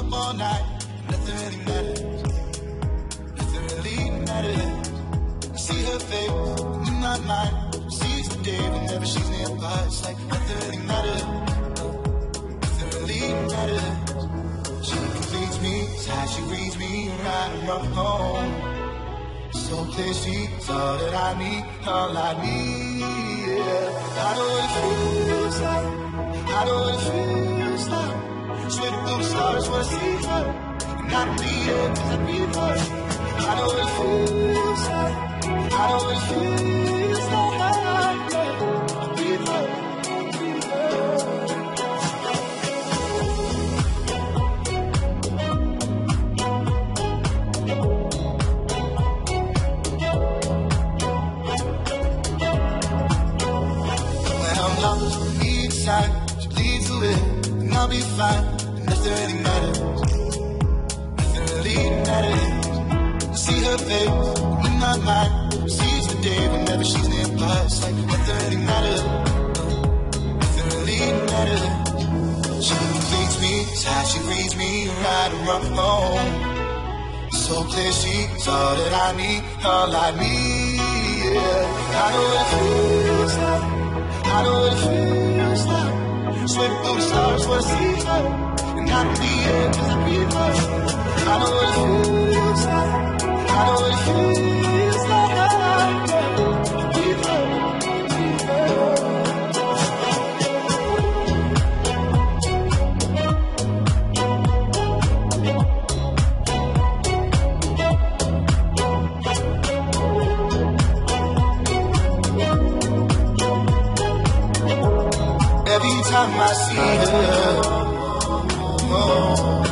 up all night, nothing really matters. Nothing really matters. I see her face in my mind. Sees the day whenever she's nearby. It's like nothing really matters. Nothing really matters. She completes me, it's how she reads me, right around home. So clear she's all that I need, all I need. Yeah. I know what it feels like. I know what it feels like. Stars when see her. I don't need her 'cause I breathe her. I know what it feels like. I know what it feels like. I breathe her. her. Lost, need time, she leads the way, and I'll be fine. Nothing really matters. Nothing really matters. I see her face in my mind. Sees the day whenever she's nearby. It's like nothing really matters. Nothing really matters. She completes me, how she reads me, right around home. So clear she's all that I need, all I need. Yeah. I know what it feels like. I know what it feels like. Sweat through the stars. What it feels like. Every time I see her, oh,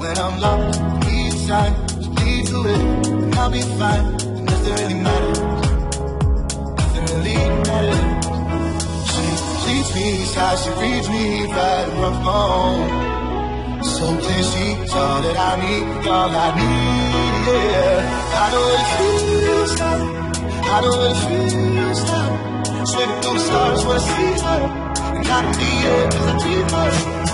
when I'm lost inside, she leads the way, and I'll be fine. Nothing really matters. Nothing really matters. She completes me, how she reads me right from home. So clear she's all that I need, all I need. Yeah, I know what it feels like. I know what it feels like. Sweating through the stars when I see her. And I don't need her 'cause I breathe her.